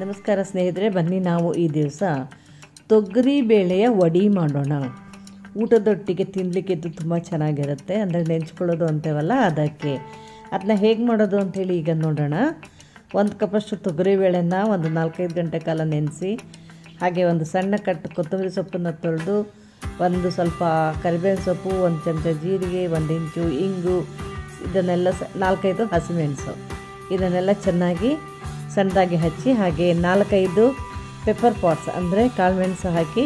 ನಮಸ್ಕಾರ ಸ್ನೇಹಿತರೆ, ಬನ್ನಿ ನಾವು ಈ ದಿವಸ ತೊಗರಿ ಬೇಳೆಯ ವಡಿ ಮಾಡೋಣ. ಊಟದೊಟ್ಟಿಗೆ ತಿನ್ನಲಿಕ್ಕೆ ಇದು ತುಂಬ ಚೆನ್ನಾಗಿರುತ್ತೆ. ಅಂದರೆ ನೆಂಚ್ಕೊಳ್ಳೋದು ಅಂತೇವಲ್ಲ, ಅದಕ್ಕೆ. ಅದನ್ನ ಹೇಗೆ ಮಾಡೋದು ಅಂಥೇಳಿ ಈಗ ನೋಡೋಣ. ಒಂದು ಕಪ್ಪಷ್ಟು ತೊಗರಿ ಬೇಳೆನ ಒಂದು ನಾಲ್ಕೈದು ಗಂಟೆ ಕಾಲ ನೆನೆಸಿ, ಹಾಗೆ ಒಂದು ಸಣ್ಣ ಕಟ್ಟು ಕೊತ್ತಂಬರಿ ಸೊಪ್ಪನ್ನು ತೊಳೆದು, ಒಂದು ಸ್ವಲ್ಪ ಕರಿಬೇವಿನ ಸೊಪ್ಪು, ಒಂದು ಚಮಚ ಜೀರಿಗೆ, ಒಂದು ಇಂಚು ಇಂಗು, ಇದನ್ನೆಲ್ಲ ನಾಲ್ಕೈದು ಹಸಿಮೆಣಸು ಇದನ್ನೆಲ್ಲ ಚೆನ್ನಾಗಿ ಸಣ್ಣದಾಗಿ ಹಚ್ಚಿ ಹಾಗೆ ನಾಲ್ಕೈದು ಪೆಪ್ಪರ್ ಪಾಟ್ಸ್ ಅಂದರೆ ಕಾಳುಮೆಣಸು ಹಾಕಿ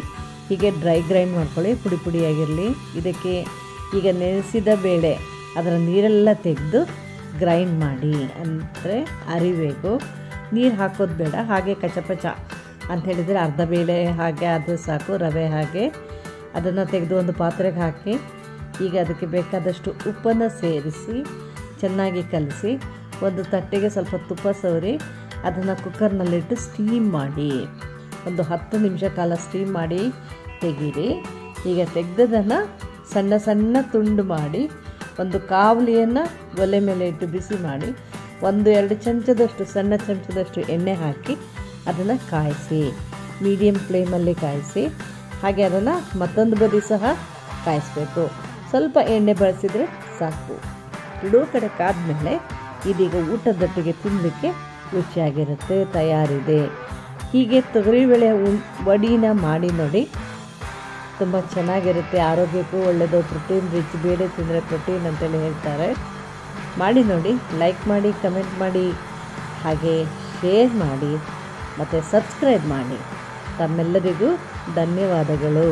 ಹೀಗೆ ಡ್ರೈ ಗ್ರೈಂಡ್ ಮಾಡ್ಕೊಳ್ಳಿ, ಪುಡಿ ಪುಡಿಯಾಗಿರಲಿ. ಇದಕ್ಕೆ ಈಗ ನೆನೆಸಿದ ಬೇಳೆ, ಅದರ ನೀರೆಲ್ಲ ತೆಗೆದು ಗ್ರೈಂಡ್ ಮಾಡಿ. ಅಂದರೆ ಅರಿಬೇಕು ನೀರು ಹಾಕೋದು ಬೇಡ, ಹಾಗೆ ಕಚಪಚ ಅಂತ ಹೇಳಿದರೆ ಅರ್ಧ ಬೇಳೆ ಹಾಗೆ ಅದು ಸಾಕು, ರವೆ ಹಾಗೆ. ಅದನ್ನು ತೆಗೆದು ಒಂದು ಪಾತ್ರೆಗೆ ಹಾಕಿ ಈಗ ಅದಕ್ಕೆ ಬೇಕಾದಷ್ಟು ಉಪ್ಪನ್ನು ಸೇರಿಸಿ, ಚೆನ್ನಾಗಿ ಕಲಸಿ, ಒಂದು ತಟ್ಟೆಗೆ ಸ್ವಲ್ಪ ತುಪ್ಪ ಸವರಿ ಅದನ್ನು ಕುಕ್ಕರ್ನಲ್ಲಿಟ್ಟು ಸ್ಟೀಮ್ ಮಾಡಿ. ಒಂದು ಹತ್ತು ನಿಮಿಷ ಕಾಲ ಸ್ಟೀಮ್ ಮಾಡಿ ತೆಗೀರಿ. ಈಗ ತೆಗೆದದನ್ನು ಸಣ್ಣ ಸಣ್ಣ ತುಂಡು ಮಾಡಿ ಒಂದು ಕಾವಲಿಯನ್ನು ಒಲೆ ಮೇಲೆ ಇಟ್ಟು ಬಿಸಿ ಮಾಡಿ ಒಂದು ಎರಡು ಚಮಚದಷ್ಟು ಸಣ್ಣ ಚಮಚದಷ್ಟು ಎಣ್ಣೆ ಹಾಕಿ ಅದನ್ನು ಕಾಯಿಸಿ. ಮೀಡಿಯಮ್ ಫ್ಲೇಮಲ್ಲಿ ಕಾಯಿಸಿ. ಹಾಗೆ ಅದನ್ನು ಮತ್ತೊಂದು ಬದಿ ಸಹ ಕಾಯಿಸಬೇಕು. ಸ್ವಲ್ಪ ಎಣ್ಣೆ ಬಳಸಿದರೆ ಸಾಕು. ಎರಡೂ ಕಡೆ ಕಾದ್ಮೇಲೆ ಇದೀಗ ಊಟದೊಟ್ಟಿಗೆ ತಿನ್ನಲಿಕ್ಕೆ ರುಚಿಯಾಗಿರುತ್ತೆ, ತಯಾರಿದೆ. ಹೀಗೆ ತೊಗರಿಬೇಳೆ ವಡಿನ ಮಾಡಿ ನೋಡಿ. ತುಂಬ ಚೆನ್ನಾಗಿರುತ್ತೆ, ಆರೋಗ್ಯಕ್ಕೂ ಒಳ್ಳೆಯದು ಪ್ರೋಟೀನ್ ರಿಚ್, ಬೇಳೆ ತಿಂದರೆ ಪ್ರೋಟೀನ್ ಅಂತೇಳಿ ಹೇಳ್ತಾರೆ. ಮಾಡಿ ನೋಡಿ, ಲೈಕ್ ಮಾಡಿ, ಕಮೆಂಟ್ ಮಾಡಿ, ಹಾಗೆ ಶೇರ್ ಮಾಡಿ, ಮತ್ತು ಸಬ್ಸ್ಕ್ರೈಬ್ ಮಾಡಿ. ತಮ್ಮೆಲ್ಲರಿಗೂ ಧನ್ಯವಾದಗಳು.